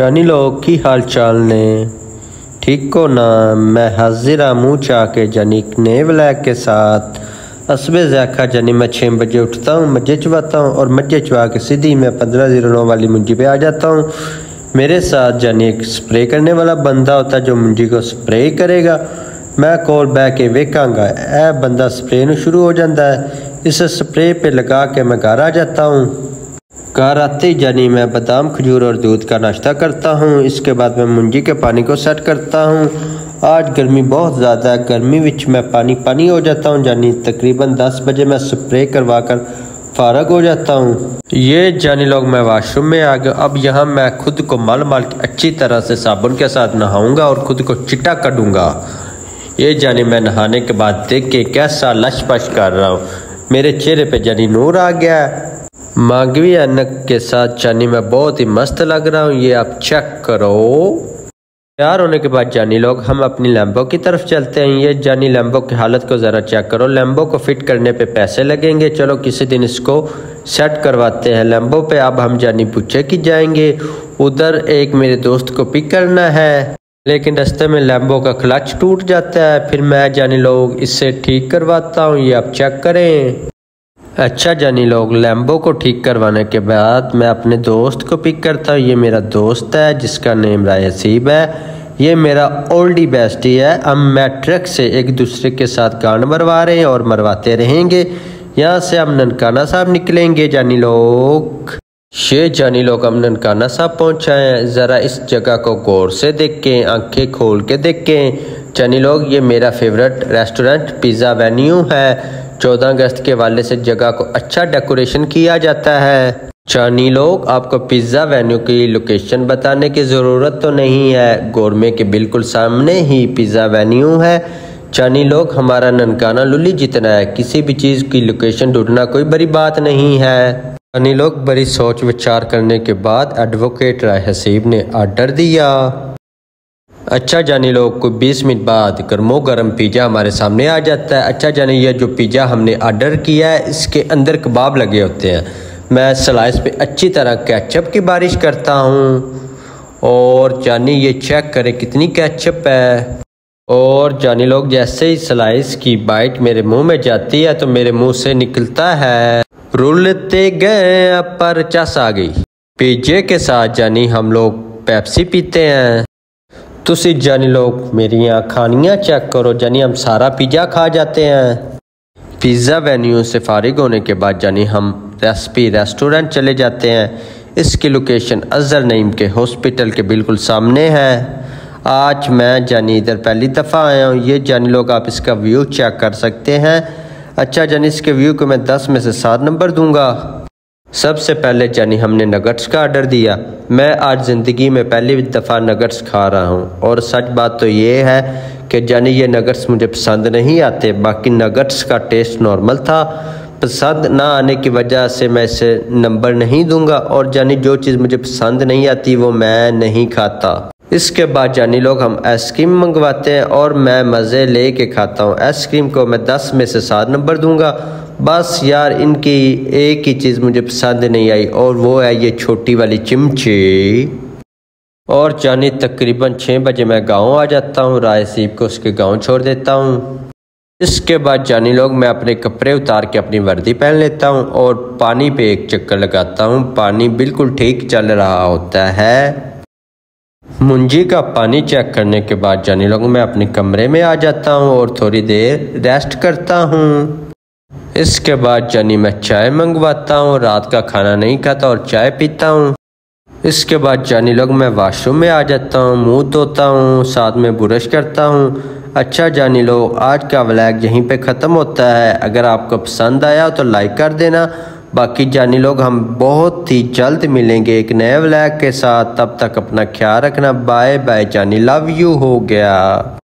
जानी लोग की हाल चाल ने? ठीक को ना, मैं हाजिर मुँह चाह के जानी ने ब्लैक के साथ। असबे जैखा जानी मैं छः बजे उठता हूँ, मज़े चबाता हूँ और मज़े चबा के सीधी मैं पंद्रह ज़ीरो नौ वाली मुंजी पे आ जाता हूँ। मेरे साथ जानी एक स्प्रे करने वाला बंदा होता जो मुंजी को स्प्रे करेगा। मैं कोल बह के वेखांगा ए बंदा स्प्रे शुरू हो जाता है। इस स्प्रे पे लगा के मैं घर आ जाता हूँ। ही जानी मैं बादाम, खजूर और दूध का नाश्ता करता हूँ। इसके बाद मैं मुंजी के पानी को सेट करता हूँ। आज गर्मी बहुत ज़्यादा है। गर्मी विच मैं पानी पानी हो जाता हूँ। जानी तकरीबन 10 बजे मैं स्प्रे करवा कर फारग हो जाता हूँ। ये जानी लोग मैं वाशरूम में आ गया। अब यहाँ मैं खुद को मल मल अच्छी तरह से साबुन के साथ नहाऊँगा और खुद को चिट्टा करूँगा ये जानी मैं नहाने के बाद देख के कैसा लश पश कर रहा हूँ। मेरे चेहरे पे जानी नूर आ गया मांगवी अनक के साथ जानी मैं बहुत ही मस्त लग रहा हूँ। ये आप चेक करो। तैयार होने के बाद जानी लोग, हम अपनी लैम्बो की तरफ़ चलते हैं। ये जानी लैम्बो की हालत को ज़रा चेक करो। लैम्बो को फिट करने पे पैसे लगेंगे। चलो किसी दिन इसको सेट करवाते हैं। लैम्बो पे अब हम जानी पूछे की जाएँगे। उधर एक मेरे दोस्त को पिक करना है। लेकिन रास्ते में लैम्बो का क्लच टूट जाता है। फिर मैं जानी लोग इससे ठीक करवाता हूँ। ये आप चेक करें। अच्छा जानी लोग, लैम्बो को ठीक करवाने के बाद मैं अपने दोस्त को पिक करता हूँ। ये मेरा दोस्त है, जिसका नेम राय हसीब है। ये मेरा ओल्डी बेस्टी है। हम मैट्रिक से एक दूसरे के साथ गान मरवा रहे हैं और मरवाते रहेंगे। यहाँ से हम ननकाना साहब निकलेंगे, जानी लोग। ये जानी लोग, हम ननकाना साहब पहुँचाए हैं। ज़रा इस जगह को गौर से देख, आँखें खोल के देखें। जानी लोग, ये मेरा फेवरेट रेस्टोरेंट पिज़्ज़ा वेन्यू है। चौदह अगस्त के वाले से जगह को अच्छा डेकोरेशन किया जाता है। चानी लोग आपको पिज़्ज़ा वेन्यू की लोकेशन बताने की ज़रूरत तो नहीं है। गोरमे के बिल्कुल सामने ही पिज़्ज़ा वेन्यू है। चानी लोग हमारा ननकाना लुली जितना है, किसी भी चीज़ की लोकेशन ढूंढना कोई बड़ी बात नहीं है। चानी लोग बड़ी सोच विचार करने के बाद एडवोकेट राय हसीब ने आर्डर दिया। अच्छा जानी लोग को 20 मिनट बाद गर्मो गर्म पिज़्ज़ा हमारे सामने आ जाता है। अच्छा जानी ये जो पिज़्ज़ा हमने ऑर्डर किया है, इसके अंदर कबाब लगे होते हैं। मैं स्लाइस पे अच्छी तरह कैचअप की बारिश करता हूँ। और जानी ये चेक करें कितनी कैचअप है। और जानी लोग जैसे ही स्लाइस की बाइट मेरे मुँह में जाती है तो मेरे मुँह से निकलता है। रुलते गए पर चस आ गई। पिज्जे के साथ जानी हम लोग पेप्सी पीते हैं। जानी लोग मेरिया खानियाँ चेक करो, जानी हम सारा पिज़्ज़ा खा जाते हैं। पिज़्ज़ा वेन्यू से फारिग होने के बाद जानी हम रेसिपी रेस्टोरेंट चले जाते हैं। इसकी लोकेशन अजहर नईम के हॉस्पिटल के बिल्कुल सामने है। आज मैं जानी इधर पहली दफ़ा आया हूँ। ये जानी लोग आप इसका व्यू चेक कर सकते हैं। अच्छा जानी, इसके व्यू को मैं दस में से सात नंबर दूँगा। सबसे पहले जानी हमने नगट्स का आर्डर दिया। मैं आज ज़िंदगी में पहली दफ़ा नगट्स खा रहा हूँ। और सच बात तो ये है कि जानी ये नगट्स मुझे पसंद नहीं आते। बाकी नगट्स का टेस्ट नॉर्मल था। पसंद ना आने की वजह से मैं इसे नंबर नहीं दूँगा। और जानी जो चीज़ मुझे पसंद नहीं आती वो मैं नहीं खाता। इसके बाद जानी लोग, हम आइसक्रीम मंगवाते हैं और मैं मज़े ले के खाता हूँ। आइसक्रीम को मैं दस में से सात नंबर दूँगा। बस यार, इनकी एक ही चीज़ मुझे पसंद नहीं आई और वो है ये छोटी वाली चिमची। और जानी तकरीबन छः बजे मैं गाँव आ जाता हूँ। राय सीप को उसके गाँव छोड़ देता हूँ। इसके बाद जानी लोग, मैं अपने कपड़े उतार के अपनी वर्दी पहन लेता हूँ और पानी पे एक चक्कर लगाता हूँ। पानी बिल्कुल ठीक चल रहा होता है। मुंजी का पानी चेक करने के बाद जानी लोग, मैं अपने कमरे में आ जाता हूँ और थोड़ी देर रेस्ट करता हूँ। इसके बाद जानी मैं चाय मंगवाता हूँ, रात का खाना नहीं खाता और चाय पीता हूँ। इसके बाद जानी लोग, मैं वाशरूम में आ जाता हूँ, मुँह धोता हूँ, साथ में ब्रश करता हूँ। अच्छा जानी लोग आज का व्लैग यहीं पे ख़त्म होता है। अगर आपको पसंद आया तो लाइक कर देना बाकी जानी लोग, हम बहुत ही जल्द मिलेंगे एक नए व्लैग के साथ। तब तक अपना ख्याल रखना। बाय बाय जानी। लव यू हो गया।